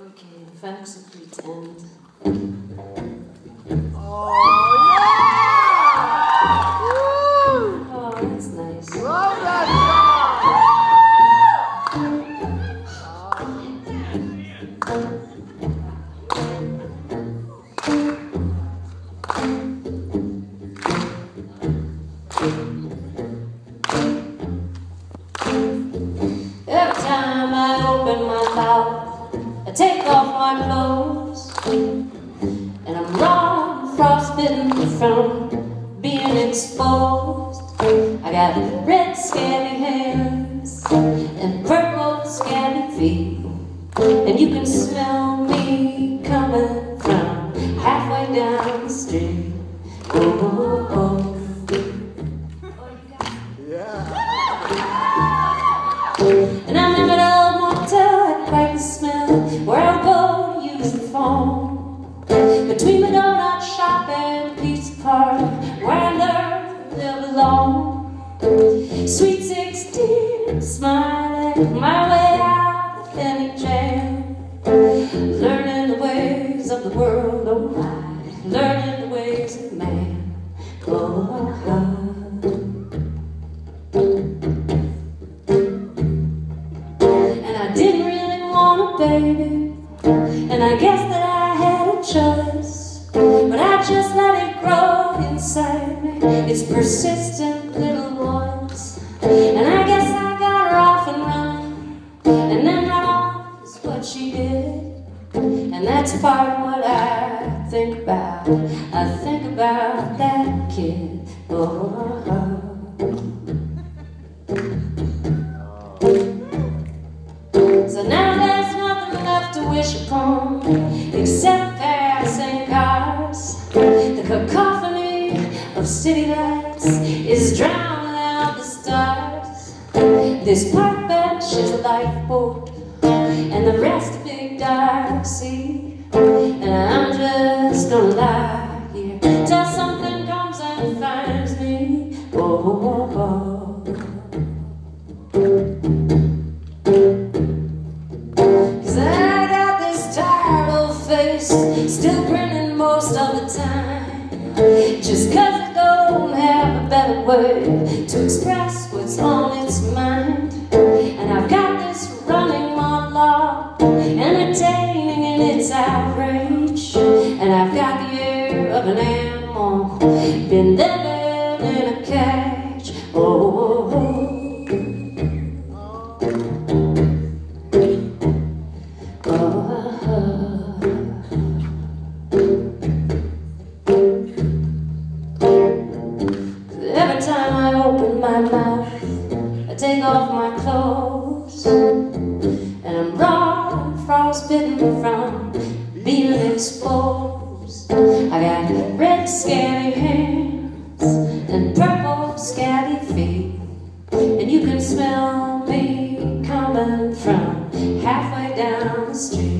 Okay, of pretend. Oh, yeah! Woo! Oh, that's nice. Love that song. Every time I open my mouth, I take off my clothes, and I'm raw, frostbitten from being exposed. I got red, scabby hands and purple, scabby feet, and you can smell me coming from halfway down the street. Oh, oh, oh. Yeah. And I'm in my way out of any jam. Learning the ways of the world, oh my, learning the ways of man. Oh. And I didn't really want a baby. And I guess that I had a choice. But I just let it grow inside me. It's persistent And that's part of what I think about. I think about that kid. Oh, oh, oh. So now there's nothing left to wish upon except passing cars. The cacophony of city lights is drowning out the stars. This park bench is a lifeboat, and the rest big dark sea. And I'm just gonna lie here till something comes and finds me. Oh, oh, oh. oh. Cause I got this tired old face Still grinning most of the time Just cause I don't have a better word To express what's on its mind And I've got Been living in a cage Oh, oh, oh. Every time I open my mouth, I take off my clothes, and I'm raw and frostbitten from being exposed. Scabby hands and purple, scabby feet, and you can smell me coming from halfway down the street.